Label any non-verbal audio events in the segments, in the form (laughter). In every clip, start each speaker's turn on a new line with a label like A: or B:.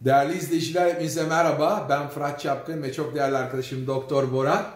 A: Değerli izleyiciler hepinize merhaba. Ben Fırat Çapkın ve çok değerli arkadaşım Doktor Bora.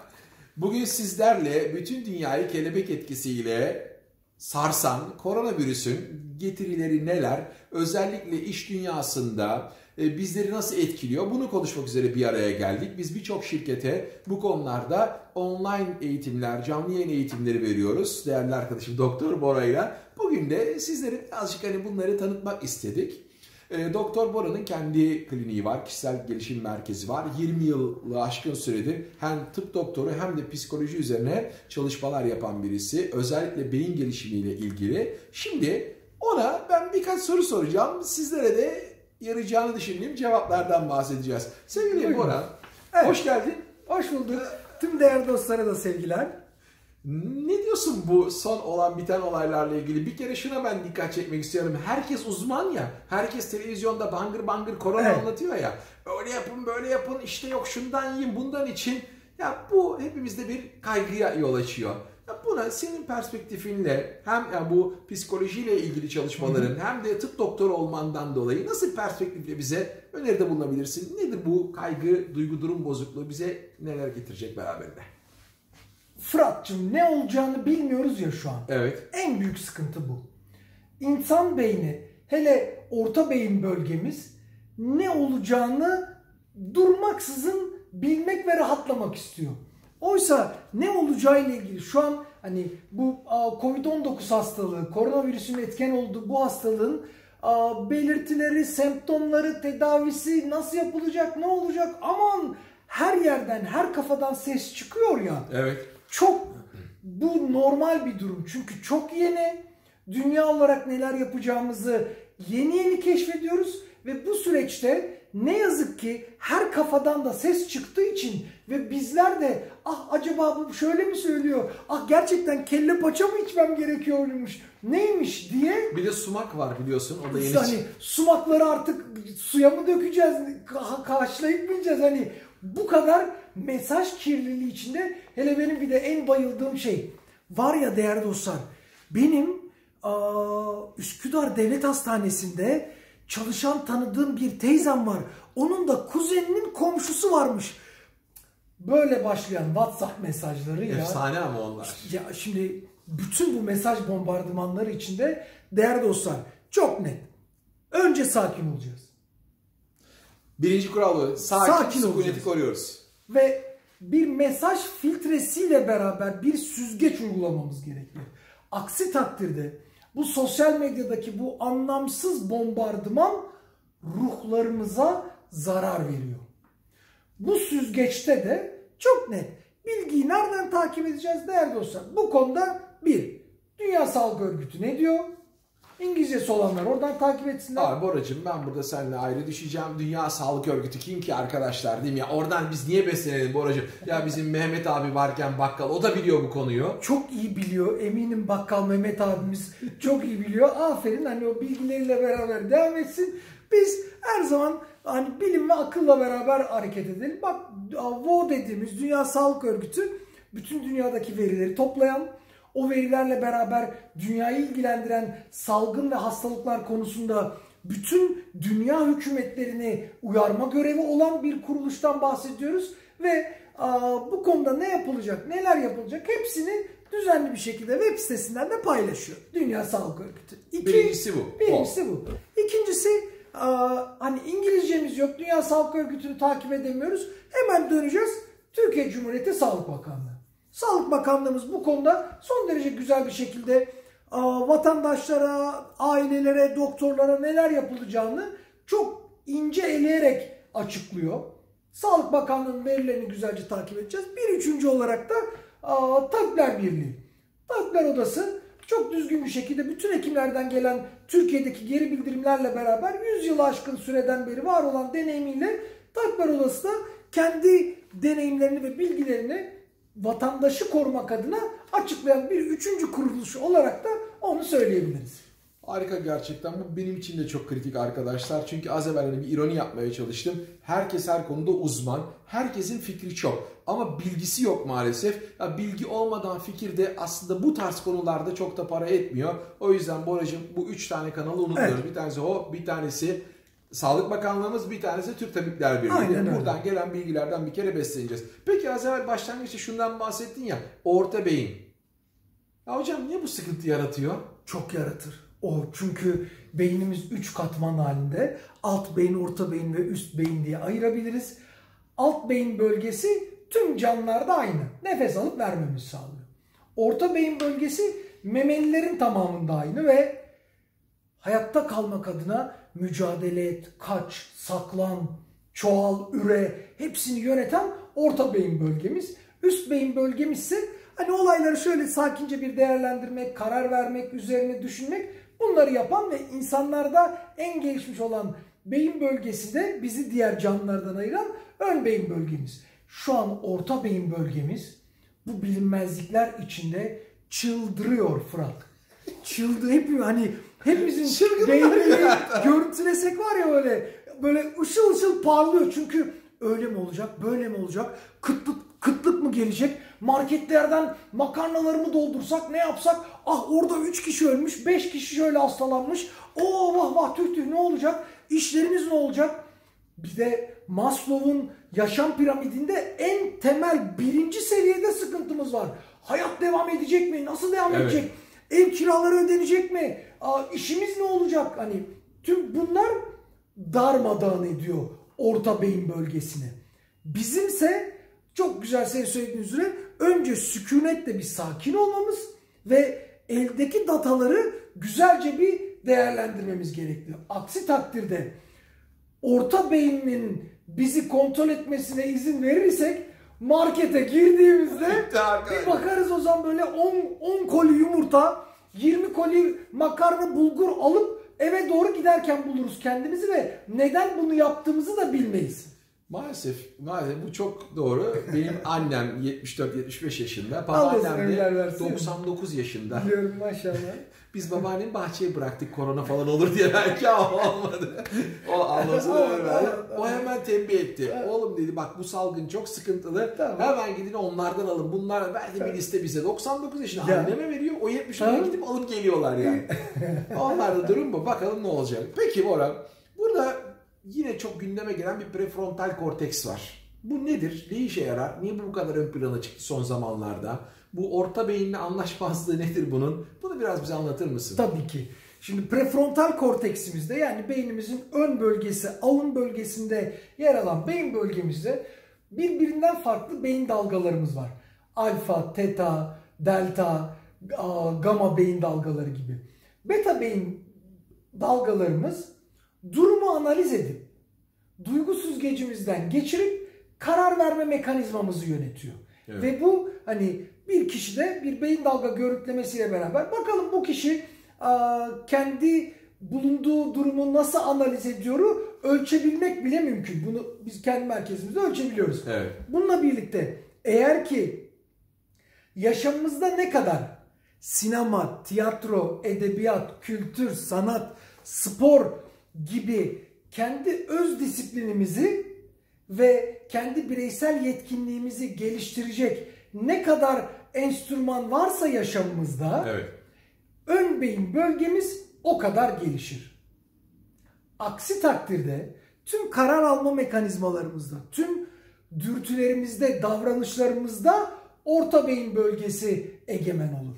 A: Bugün sizlerle bütün dünyayı kelebek etkisiyle sarsan koronavirüsün getirileri neler, özellikle iş dünyasında e, bizleri nasıl etkiliyor bunu konuşmak üzere bir araya geldik. Biz birçok şirkete bu konularda online eğitimler, canlı yayın eğitimleri veriyoruz. Değerli arkadaşım Doktor Bora ile. Bugün de sizlere birazcık hani bunları tanıtmak istedik. E, Doktor Bora'nın kendi kliniği var, kişisel gelişim merkezi var. 20 yılı aşkın süredir hem tıp doktoru hem de psikoloji üzerine çalışmalar yapan birisi. Özellikle beyin gelişimiyle ilgili. Şimdi ona ben birkaç soru soracağım. Sizlere de yarayacağını düşündüğüm cevaplardan bahsedeceğiz. Sevgili. Bora,
B: Evet.
A: hoş geldin.
B: Hoş bulduk. Tüm değerli dostlara da sevgiler.
A: Ne diyorsun bu son olan biten olaylarla ilgili? Bir kere şuna ben dikkat çekmek istiyorum. Herkes uzman ya. Herkes televizyonda bangır bangır korona
B: Evet.
A: anlatıyor ya. Öyle yapın böyle yapın işte yok şundan yiyin bundan için. Ya bu hepimizde bir kaygıya yol açıyor. Ya buna senin perspektifinle hem ya bu psikolojiyle ilgili çalışmaların hem de tıp doktoru olmandan dolayı nasıl perspektifle bize öneride bulunabilirsin? Nedir bu kaygı, duygu durum bozukluğu bize neler getirecek beraberinde?
B: Fırat'cığım ne olacağını bilmiyoruz ya şu an.
A: Evet.
B: En büyük sıkıntı bu. İnsan beyni hele orta beyin bölgemiz ne olacağını durmaksızın bilmek ve rahatlamak istiyor. Oysa ne olacağıyla ilgili şu an hani bu a, Covid-19 hastalığı, koronavirüsün etken olduğu bu hastalığın belirtileri, semptomları, tedavisi nasıl yapılacak, ne olacak aman her yerden, her kafadan ses çıkıyor ya.
A: Evet.
B: Çok bu normal bir durum. Çünkü çok yeni. Dünya olarak neler yapacağımızı yeni yeni keşfediyoruz ve bu süreçte ne yazık ki her kafadan da ses çıktığı için ve bizler de ah acaba bu şöyle mi söylüyor? Ah gerçekten kelle paça mı içmem gerekiyormuş? Neymiş diye
A: Bir de sumak var biliyorsun. O da yeni
B: hani sumakları artık suya mı dökeceğiz? Ka- karşılayıp mı yiyeceğiz? Hani bu kadar mesaj kirliliği içinde hele benim bir de en bayıldığım şey var ya değerli dostlar benim aa, Üsküdar Devlet Hastanesi'nde çalışan tanıdığım bir teyzem var. Onun da kuzeninin komşusu varmış. Böyle başlayan WhatsApp mesajları ya.
A: Efsane ama onlar.
B: Ya şimdi bütün bu mesaj bombardımanları içinde değerli dostlar çok net. Önce sakin olacağız.
A: Birinci kural. Sakin,
B: Sakin
A: sükuneti koruyoruz.
B: Ve bir mesaj filtresiyle beraber bir süzgeç uygulamamız gerekiyor. Aksi takdirde bu sosyal medyadaki bu anlamsız bombardıman ruhlarımıza zarar veriyor. Bu süzgeçte de çok net. Bilgiyi nereden takip edeceğiz değerli dostlar? Bu konuda bir, Dünya Sağlık Örgütü ne diyor? İngilizcesi olanlar oradan takip etsinler.
A: Abi Boracığım ben burada seninle ayrı düşeceğim. Dünya Sağlık Örgütü kim ki arkadaşlar değil mi? Ya oradan biz niye beslenelim Boracığım? Ya bizim Mehmet abi varken bakkal o da biliyor bu konuyu.
B: çok iyi biliyor. Eminim Bakkal Mehmet abimiz çok iyi biliyor. Aferin hani o bilgileriyle beraber devam etsin. Biz her zaman hani bilim ve akılla beraber hareket edelim. Bak WO dediğimiz Dünya Sağlık Örgütü bütün dünyadaki verileri toplayan o verilerle beraber dünyayı ilgilendiren salgın ve hastalıklar konusunda bütün dünya hükümetlerini uyarma görevi olan bir kuruluştan bahsediyoruz ve aa, bu konuda ne yapılacak, neler yapılacak hepsini düzenli bir şekilde web sitesinden de paylaşıyor. Dünya Sağlık Örgütü. İki-
A: Birincisi bu.
B: Birincisi bu. İkincisi aa, hani İngilizcemiz yok, Dünya Sağlık Örgütü'nü takip edemiyoruz. Hemen döneceğiz Türkiye Cumhuriyeti Sağlık Bakanlığı. Sağlık Bakanlığımız bu konuda son derece güzel bir şekilde aa, vatandaşlara, ailelere, doktorlara neler yapılacağını çok ince eleyerek açıklıyor. Sağlık Bakanlığı'nın verilerini güzelce takip edeceğiz. Bir üçüncü olarak da aa, Tabipler Birliği. Tabipler Odası çok düzgün bir şekilde bütün hekimlerden gelen Türkiye'deki geri bildirimlerle beraber 100 yılı aşkın süreden beri var olan deneyimiyle Tabipler Odası da kendi deneyimlerini ve bilgilerini vatandaşı korumak adına açıklayan bir üçüncü kuruluş olarak da onu söyleyebiliriz.
A: Harika gerçekten. Bu benim için de çok kritik arkadaşlar. Çünkü az evvel hani bir ironi yapmaya çalıştım. Herkes her konuda uzman. Herkesin fikri çok. Ama bilgisi yok maalesef. Ya bilgi olmadan fikir de aslında bu tarz konularda çok da para etmiyor. O yüzden Boracığım bu üç tane kanalı unutmuyoruz. Bir tanesi o, bir tanesi Sağlık Bakanlığımız bir tanesi Türk Tabipler Birliği.
B: Aynen öyle.
A: Buradan gelen bilgilerden bir kere besleneceğiz. Peki az evvel başlangıçta şundan bahsettin ya. Orta beyin. Ya hocam niye bu sıkıntı yaratıyor?
B: Çok yaratır. O çünkü beynimiz 3 katman halinde. Alt beyin, orta beyin ve üst beyin diye ayırabiliriz. Alt beyin bölgesi tüm canlılarda aynı. Nefes alıp vermemizi sağlıyor. Orta beyin bölgesi memelilerin tamamında aynı ve hayatta kalmak adına mücadele et, kaç, saklan, çoğal, üre hepsini yöneten orta beyin bölgemiz. Üst beyin bölgemiz ise hani olayları şöyle sakince bir değerlendirmek, karar vermek, üzerine düşünmek bunları yapan ve insanlarda en gelişmiş olan beyin bölgesi de bizi diğer canlılardan ayıran ön beyin bölgemiz. Şu an orta beyin bölgemiz bu bilinmezlikler içinde çıldırıyor Fırat. Çıldı hep hani hepimizin beynini görüntülesek var ya böyle böyle ışıl ışıl parlıyor çünkü öyle mi olacak böyle mi olacak kıtlık kıtlık mı gelecek marketlerden makarnalarımı doldursak ne yapsak ah orada 3 kişi ölmüş 5 kişi şöyle hastalanmış o vah vah tüh tüh ne olacak işlerimiz ne olacak bir de Maslow'un yaşam piramidinde en temel birinci seviyede sıkıntımız var. Hayat devam edecek mi? Nasıl devam
A: Evet.
B: edecek? Ev kiraları ödenecek mi? Aa, işimiz ne olacak? Hani tüm bunlar darmadağın ediyor orta beyin bölgesini. Bizimse çok güzel senin söylediğin üzere önce sükunetle bir sakin olmamız ve eldeki dataları güzelce bir değerlendirmemiz gerekli. Aksi takdirde orta beynin bizi kontrol etmesine izin verirsek markete girdiğimizde bir bakarız o zaman böyle 10 10 koli yumurta, 20 koli makarna bulgur alıp eve doğru giderken buluruz kendimizi ve neden bunu yaptığımızı da bilmeyiz.
A: Maalesef, maalesef bu çok doğru. Benim (laughs) annem 74-75 yaşında, babaannem de
B: versin.
A: 99 yaşında.
B: Biliyorum maşallah.
A: Biz babaannemi bahçeye bıraktık korona falan olur diye belki ama olmadı. O ömür verdi. O hemen tembih etti. Oğlum dedi bak bu salgın çok sıkıntılı.
B: Tamam.
A: Hemen gidin onlardan alın. Bunlar verdi bir liste bize. 99 yaşında
B: Ya.
A: anneme veriyor. O 70
B: Tamam.
A: gidip alıp geliyorlar yani. (laughs) Onlarda durum bu. Bakalım ne olacak. Peki Bora. Burada yine çok gündeme gelen bir prefrontal korteks var. Bu nedir? Ne işe yarar? Niye bu kadar ön plana çıktı son zamanlarda? Bu orta beyinle anlaşmazlığı nedir bunun? Bunu biraz bize anlatır mısın?
B: Tabii ki. Şimdi prefrontal korteksimizde yani beynimizin ön bölgesi, alın bölgesinde yer alan beyin bölgemizde birbirinden farklı beyin dalgalarımız var. Alfa, teta, delta, a, gamma beyin dalgaları gibi. Beta beyin dalgalarımız durumu analiz edip duygu süzgecimizden geçirip karar verme mekanizmamızı yönetiyor.
A: Evet.
B: Ve bu hani bir kişide bir beyin dalga görüntülemesiyle beraber bakalım bu kişi kendi bulunduğu durumu nasıl analiz ediyoru ölçebilmek bile mümkün. Bunu biz kendi merkezimizde ölçebiliyoruz.
A: Evet.
B: Bununla birlikte eğer ki yaşamımızda ne kadar sinema, tiyatro, edebiyat, kültür, sanat, spor gibi kendi öz disiplinimizi ve kendi bireysel yetkinliğimizi geliştirecek ne kadar enstrüman varsa yaşamımızda
A: Evet.
B: ön beyin bölgemiz o kadar gelişir. Aksi takdirde tüm karar alma mekanizmalarımızda, tüm dürtülerimizde, davranışlarımızda orta beyin bölgesi egemen olur.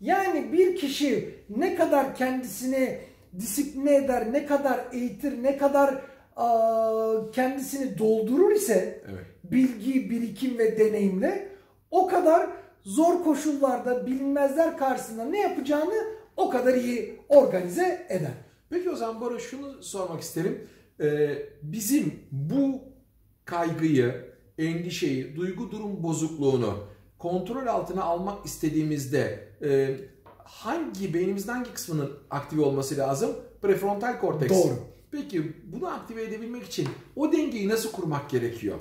B: Yani bir kişi ne kadar kendisini disipline eder, ne kadar eğitir, ne kadar kendisini doldurur ise
A: Evet.
B: bilgi, birikim ve deneyimle o kadar zor koşullarda bilinmezler karşısında ne yapacağını o kadar iyi organize eder.
A: Peki o zaman Bora şunu sormak isterim. Ee, bizim bu kaygıyı, endişeyi, duygu durum bozukluğunu kontrol altına almak istediğimizde e, hangi beynimizin hangi kısmının aktive olması lazım? Prefrontal korteks.
B: Doğru.
A: Peki bunu aktive edebilmek için o dengeyi nasıl kurmak gerekiyor?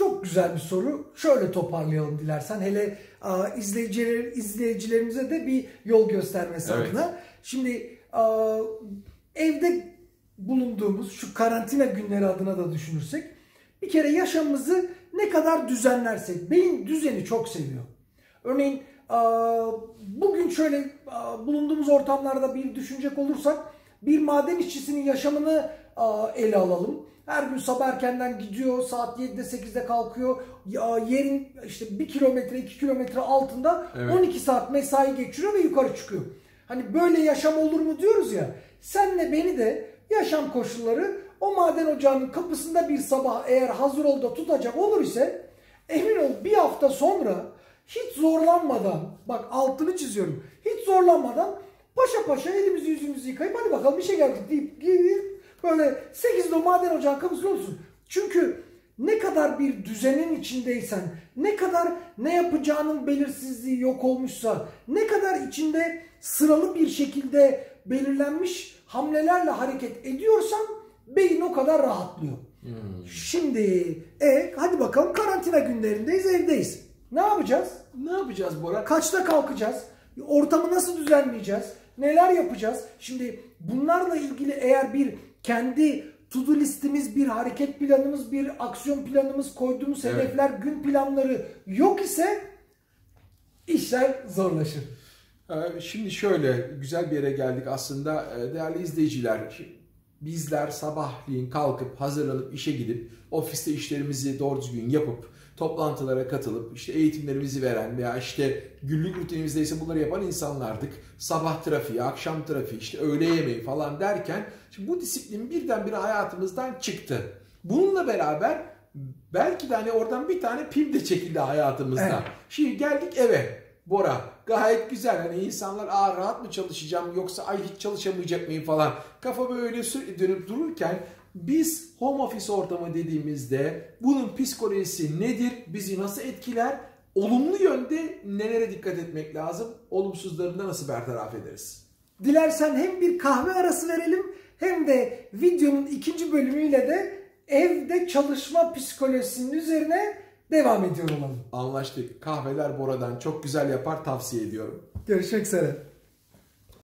B: Çok güzel bir soru. Şöyle toparlayalım dilersen. Hele a, izleyiciler, izleyicilerimize de bir yol göstermesi
A: Evet.
B: adına. Şimdi a, evde bulunduğumuz şu karantina günleri adına da düşünürsek bir kere yaşamımızı ne kadar düzenlersek beyin düzeni çok seviyor. Örneğin bugün şöyle bulunduğumuz ortamlarda bir düşünecek olursak bir maden işçisinin yaşamını ele alalım. Her gün sabah erkenden gidiyor, saat 7'de 8'de kalkıyor. Ya, yerin işte 1 kilometre 2 kilometre altında
A: Evet.
B: 12 saat mesai geçiriyor ve yukarı çıkıyor. Hani böyle yaşam olur mu diyoruz ya. Senle beni de yaşam koşulları o maden ocağının kapısında bir sabah eğer hazır ol da tutacak olur ise emin ol bir hafta sonra hiç zorlanmadan bak altını çiziyorum hiç zorlanmadan paşa paşa elimizi yüzümüzü yıkayıp hadi bakalım işe geldik deyip giyip böyle 8'de o maden ocağın kapısında olursun. Çünkü ne kadar bir düzenin içindeysen, ne kadar ne yapacağının belirsizliği yok olmuşsa, ne kadar içinde sıralı bir şekilde belirlenmiş hamlelerle hareket ediyorsan beyin o kadar rahatlıyor. Şimdi e hadi bakalım karantina günlerindeyiz, evdeyiz. Ne yapacağız?
A: Ne yapacağız Bora?
B: Kaçta kalkacağız? Ortamı nasıl düzenleyeceğiz? Neler yapacağız? Şimdi bunlarla ilgili eğer bir kendi to-do listimiz, bir hareket planımız, bir aksiyon planımız, koyduğumuz
A: Evet.
B: hedefler, gün planları yok ise işler zorlaşır.
A: Ee, Şimdi şöyle güzel bir yere geldik aslında Ee, değerli izleyiciler. Bizler sabahleyin kalkıp hazırlanıp işe gidip ofiste işlerimizi doğru düzgün yapıp toplantılara katılıp işte eğitimlerimizi veren veya işte günlük rutinimizdeyse bunları yapan insanlardık. Sabah trafiği, akşam trafiği, işte öğle yemeği falan derken şimdi bu disiplin birdenbire hayatımızdan çıktı. Bununla beraber belki de hani oradan bir tane pim de çekildi hayatımızda.
B: Evet.
A: Şimdi geldik eve. Bora gayet güzel hani insanlar aa rahat mı çalışacağım yoksa ay hiç çalışamayacak mıyım falan kafa böyle dönüp dururken biz home office ortamı dediğimizde bunun psikolojisi nedir bizi nasıl etkiler olumlu yönde nelere dikkat etmek lazım olumsuzlarını da nasıl bertaraf ederiz?
B: Dilersen hem bir kahve arası verelim hem de videonun ikinci bölümüyle de evde çalışma psikolojisinin üzerine devam ediyor olalım.
A: Anlaştık kahveler Bora'dan çok güzel yapar tavsiye ediyorum.
B: Görüşmek üzere.